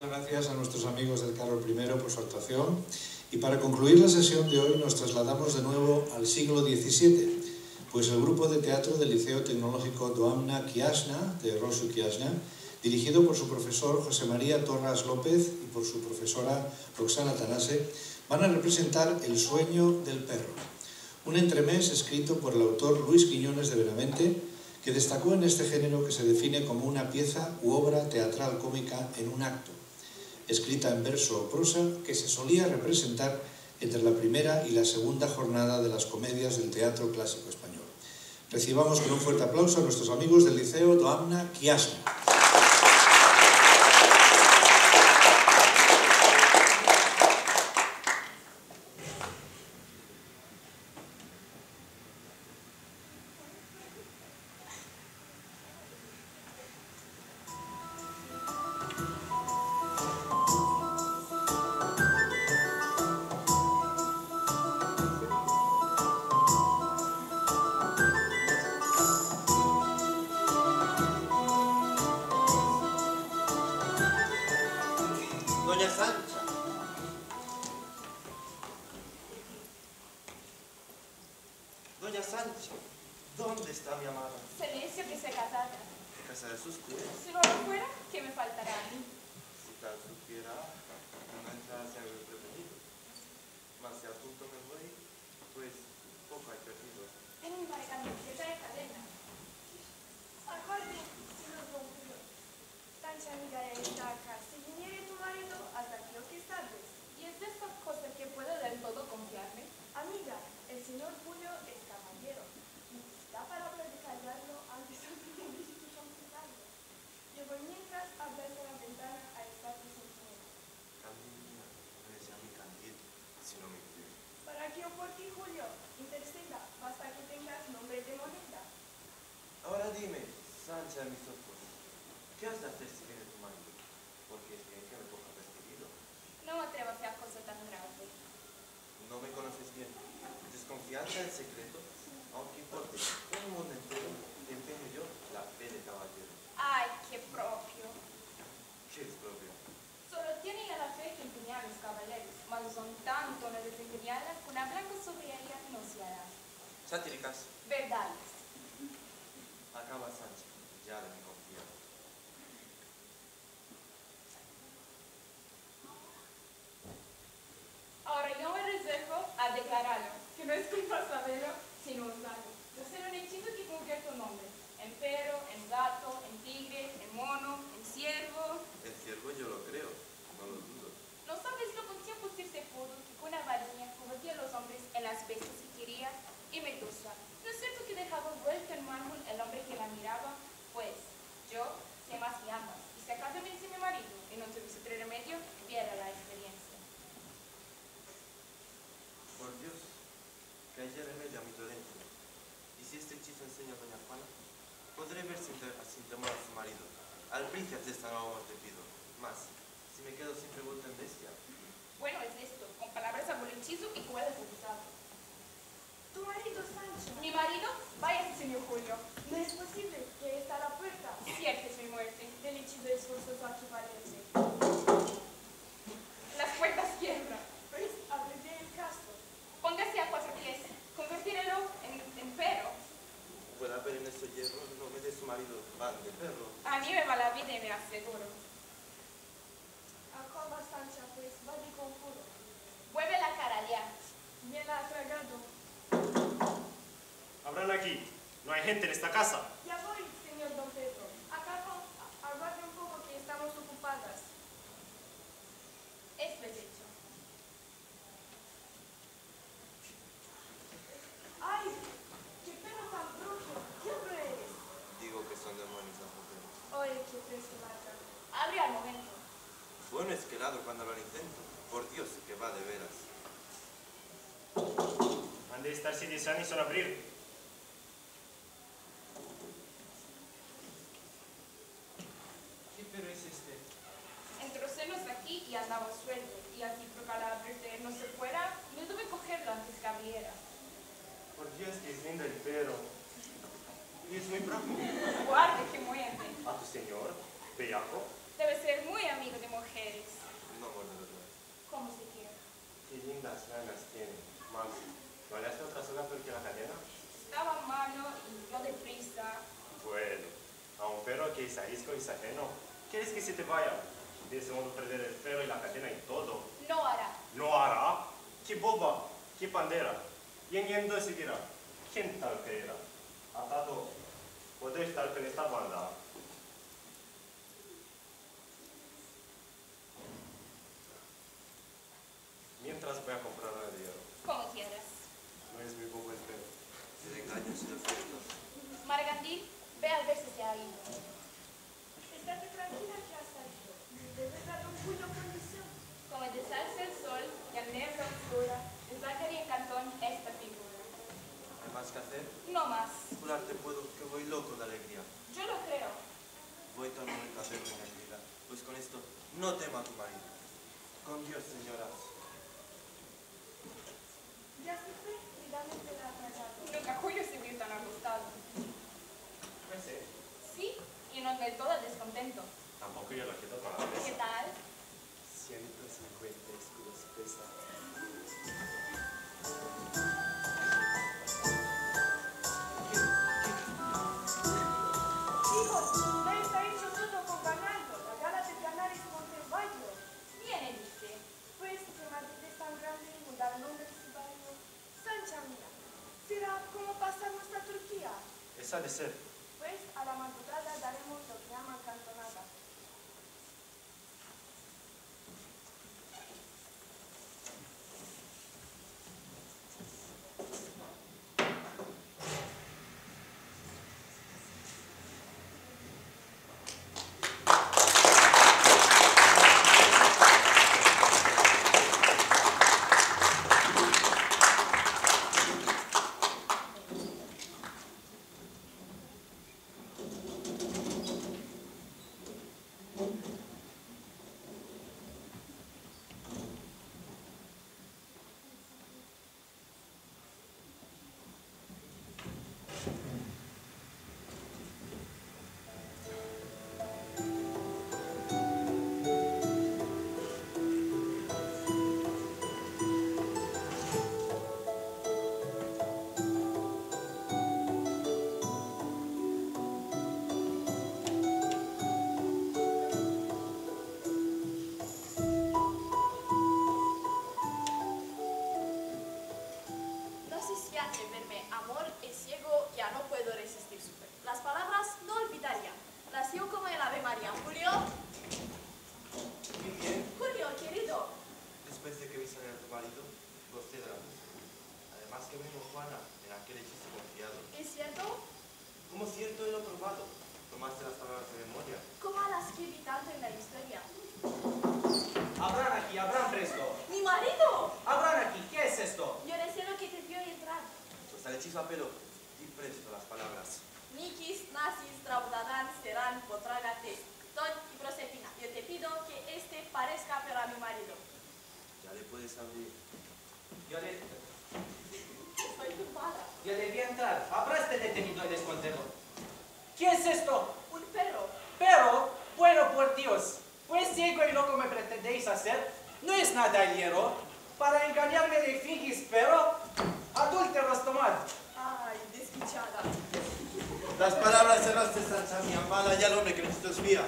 Gracias a nuestros amigos del Carlos I por su actuación. Y para concluir la sesión de hoy nos trasladamos de nuevo al siglo XVII, pues el grupo de teatro del Liceo Tecnológico Doamna Kiasna, de Rosu Kiasna, dirigido por su profesor José María Torras López y por su profesora Roxana Tanase, van a representar El sueño del perro, un entremés escrito por el autor Luis Quiñones de Benavente, que destacó en este género que se define como una pieza u obra teatral cómica en un acto, escrita en verso o prosa, que se solía representar entre la primera y la segunda jornada de las comedias del teatro clásico español. Recibamos con un fuerte aplauso a nuestros amigos del Liceo Doamna Quiasma. Doña Sancha. Doña Sancha, ¿dónde está mi amada? Silencio que se casara. Casa de sus pies. Si no lo fuera, ¿qué me faltará a mí? Si tal supiera, no entrase a haber prevenido. Mas si a punto me voy, pues poco hay perdido. En mi marcando que trae cadena. Acorde, señor Don Julio. Sancha amiga de esta acá. Si viniera tu marido, hasta aquí lo que sabes. Y es de estas cosas que puedo del todo confiarme. Amiga, el señor Julio es caballero. Necesita palabra de callarlo antes de un institución primaria. Yo voy mientras a verse la ventana a estar presente. Candida, me decía mi Candido, si no me equivoco. Para que yo por ti, Julio, interceda, basta que tengas nombre de moneda. Ahora dime, Sancha mis ojos, ¿qué has de hacer si viene tu marido? Porque es bien que me coja vestido. No me atrevo a hacer cosa tan grave. No me conoces bien. Desconfianza en secreto, aunque importe un mundo entero, empeño yo la fe de caballero. Ay, qué propio. ¿Qué es propio? Solo tiene ya la fe que empeñan los caballeros, mas son tanto no desempeñada que una blanca sobre ella no se hará. Satíricas, Verdades. acaba Sancha, ya de mi confianza. Ahora yo me reservo a declararlo, que no es culpa saberlo, sino usarlo. Yo sé un hechizo que convierte un nombre, en perro, en gato, en tigre, en mono, en ciervo. El ciervo yo lo creo, no lo dudo. ¿No sabes lo con tiempo se pudo que con una varilla convertía a los hombres en las bestias que quería? Y Medusa, ¿no es cierto que dejaba vuelto en mármol el hombre que la miraba? Pues, yo sé más que ambas, y si acaso me mi marido y no tuviese otro remedio, viera la experiencia. Por Dios, que haya remedio a mi dolencia. Y si este hechizo enseña a doña Juana, podré ver sin, te- sin temor a su marido. Al príncipe de esta nueva te pido. Más, si me quedo siempre vuelto en bestia. Bueno, es esto, con palabras hechizo y cuál es el usado. Tu marido Sancho. Mi marido, váyase, señor Julio. No es posible que está a la puerta. Cierta es mi muerte. Del hechizo de esforzoso equivalente. Las puertas quiebran. Pues, aprende el caso. Póngase a cuatro pies. Convertirlo en, en perro. Puede haber en ese hierro el nombre de su marido, van de perro. A mí me va la vida y me aseguro. Acaba Sancha, pues, va de conjuro. Vuelve la cara ya. Me la ha tragado. Aquí. No hay gente en esta casa. Ya voy, señor Don Pedro. Acabo, a- aguarde un poco que estamos ocupadas. Es derecho. ¡Ay! ¡Qué perro tan bruto! ¿Qué hombre eres? Digo que son demonios las mujeres. Oye, qué precio marca. Abre al momento. Bueno es que ladro cuando lo intento. Por Dios, que va de veras. Han de estar sin y son abrir. ¿Qué pero es este? Entró celos aquí y andaba suelto. Y así de él no se fuera, no tuve que cogerlo antes que abriera. Por Dios que es lindo el perro. Y es muy bravo. Guarde que muerde. A tu señor, bellaco. Debe ser muy amigo de mujeres. No, amor de verdad. Como se quiera. Qué lindas ganas tiene. Mami, ¿no le hace otra sola peor que la cadena? Estaba malo y yo deprisa. Bueno, a un perro que es arisco y ajeno. ¿Quieres que se te vaya? De ese modo perder el perro y la cadena y todo. No hará. ¿No hará? ¡Qué boba! ¡Qué pandera! Y yendo seguirá. ¿Quién tal creerá? Atado, puedo estar con esta banda. Mientras voy a comprar una de oro. Como quieras. No es muy bobo el perro. El engaño es el. Margandí, ve a ver si se ha ido. Estate tranquila que condición. Como desalza el sol y al nebla oscura, desvacaría en cantón esta figura. ¿Hay más que hacer? No más. Jurarte puedo que voy loco de alegría. Yo lo creo. Voy a el café con mi amiga, pues con esto no tema a tu marido. Con Dios, señoras. Ya se fue, cuidadamente la tragado. Nunca Julio se vio tan ajustado. No sé. Sí, y no del todo descontento. Tampoco yo la quiero con la ¿Qué tal? 150 escudos pesa. Hijos, ya está Pues al hechizo a pelo, di presto las palabras. Nikis, Nasis, Traudadan, Serán, Potragates, Ton y Proserpina. Yo te pido que este parezca pero a mi marido. Ya le puedes abrir. Yo, le, Estoy turbada. yo debí entrar. Habrá este detenido y descontento. ¿Qué es esto? Un perro. Pero, bueno, por Dios, pues ciego y loco me pretendéis hacer, no es nada el hierro. Para engañarme de fingis, pero adúlteros tomad. Ay, desdichada. Las palabras cerraste, Sancha, mi mala, ya hombre que necesito es mía.